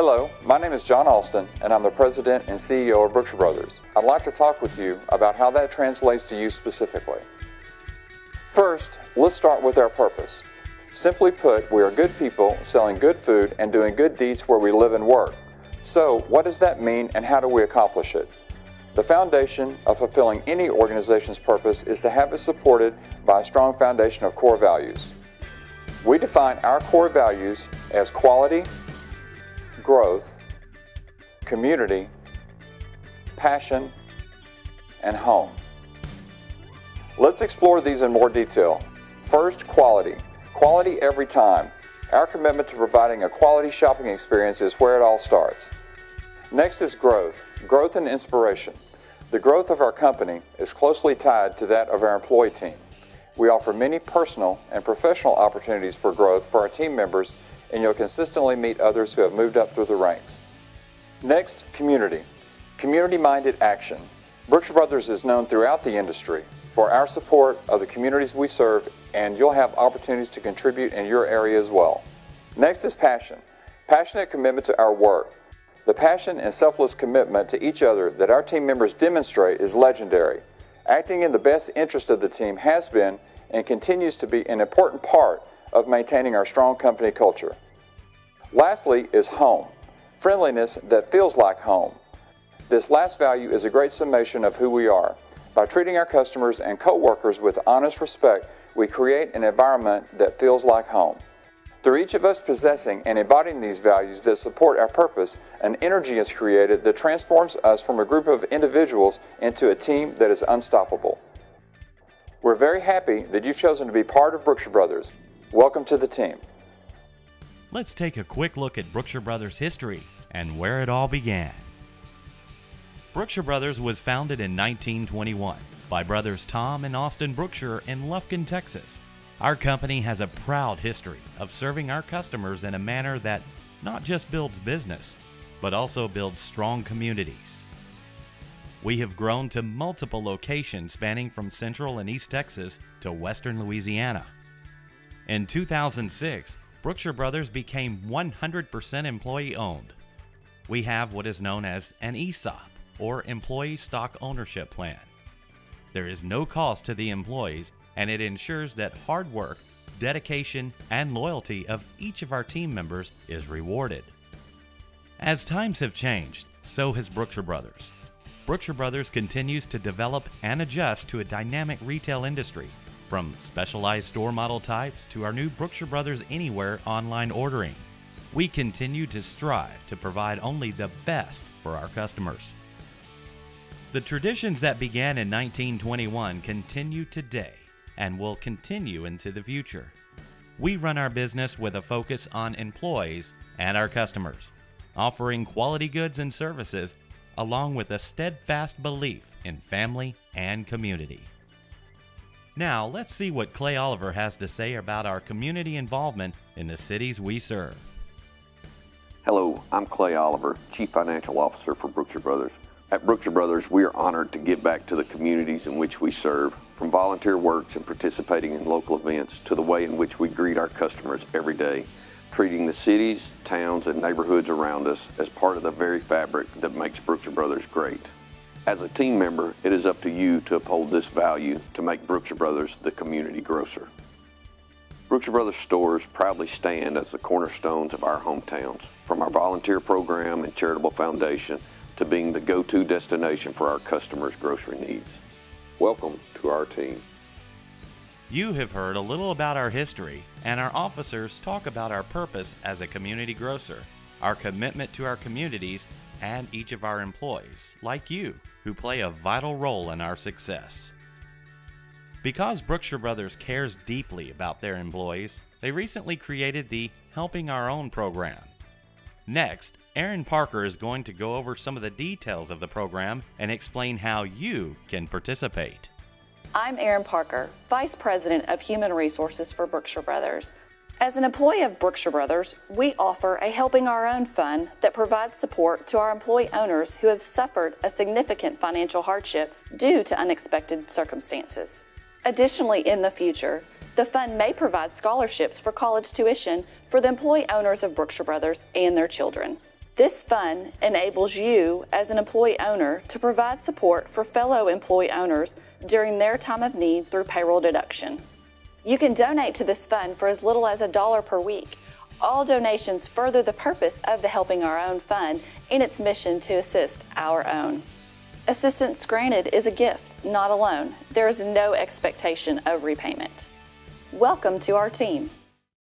Hello, my name is John Alston, and I'm the president and CEO of Brookshire Brothers. I'd like to talk with you about how that translates to you specifically. First, let's start with our purpose. Simply put, we are good people selling good food and doing good deeds where we live and work. So, what does that mean and how do we accomplish it? The foundation of fulfilling any organization's purpose is to have it supported by a strong foundation of core values. We define our core values as quality, growth, community, passion, and home. Let's explore these in more detail. First, quality. Quality every time. Our commitment to providing a quality shopping experience is where it all starts. Next is growth. Growth and inspiration. The growth of our company is closely tied to that of our employee team. We offer many personal and professional opportunities for growth for our team members, and you'll consistently meet others who have moved up through the ranks. Next, community. Community minded action. Brookshire Brothers is known throughout the industry for our support of the communities we serve, and you'll have opportunities to contribute in your area as well. Next is passion. Passionate commitment to our work. The passion and selfless commitment to each other that our team members demonstrate is legendary. Acting in the best interest of the team has been and continues to be an important part of maintaining our strong company culture. Lastly is home, friendliness that feels like home. This last value is a great summation of who we are. By treating our customers and co-workers with honest respect, we create an environment that feels like home. Through each of us possessing and embodying these values that support our purpose, an energy is created that transforms us from a group of individuals into a team that is unstoppable. We're very happy that you've chosen to be part of Brookshire Brothers. Welcome to the team. Let's take a quick look at Brookshire Brothers' history and where it all began. Brookshire Brothers was founded in 1921 by brothers Tom and Austin Brookshire in Lufkin, Texas. Our company has a proud history of serving our customers in a manner that not just builds business, but also builds strong communities. We have grown to multiple locations spanning from Central and East Texas to Western Louisiana. In 2006, Brookshire Brothers became 100% employee owned. We have what is known as an ESOP, or Employee Stock Ownership Plan. There is no cost to the employees and it ensures that hard work, dedication, and loyalty of each of our team members is rewarded. As times have changed, so has Brookshire Brothers. Brookshire Brothers continues to develop and adjust to a dynamic retail industry, from specialized store model types to our new Brookshire Brothers Anywhere online ordering. We continue to strive to provide only the best for our customers. The traditions that began in 1921 continue today and will continue into the future. We run our business with a focus on employees and our customers, offering quality goods and services along with a steadfast belief in family and community. Now, let's see what Clay Oliver has to say about our community involvement in the cities we serve. Hello, I'm Clay Oliver, Chief Financial Officer for Brookshire Brothers. At Brookshire Brothers, we are honored to give back to the communities in which we serve, from volunteer works and participating in local events to the way in which we greet our customers every day, treating the cities, towns, and neighborhoods around us as part of the very fabric that makes Brookshire Brothers great. As a team member, it is up to you to uphold this value to make Brookshire Brothers the community grocer. Brookshire Brothers stores proudly stand as the cornerstones of our hometowns, from our volunteer program and charitable foundation to being the go-to destination for our customers' grocery needs. Welcome to our team. You have heard a little about our history, and our officers talk about our purpose as a community grocer, our commitment to our communities, and each of our employees, like you, who play a vital role in our success. Because Brookshire Brothers cares deeply about their employees, they recently created the Helping Our Own program. Next, Aaron Parker is going to go over some of the details of the program and explain how you can participate. I'm Aaron Parker, Vice President of Human Resources for Brookshire Brothers. As an employee of Brookshire Brothers, we offer a Helping Our Own fund that provides support to our employee owners who have suffered a significant financial hardship due to unexpected circumstances. Additionally, in the future, the fund may provide scholarships for college tuition for the employee owners of Brookshire Brothers and their children. This fund enables you, as an employee owner, to provide support for fellow employee owners during their time of need through payroll deduction. You can donate to this fund for as little as a dollar per week. All donations further the purpose of the Helping Our Own Fund in its mission to assist our own. Assistance granted is a gift, not a loan. There is no expectation of repayment. Welcome to our team.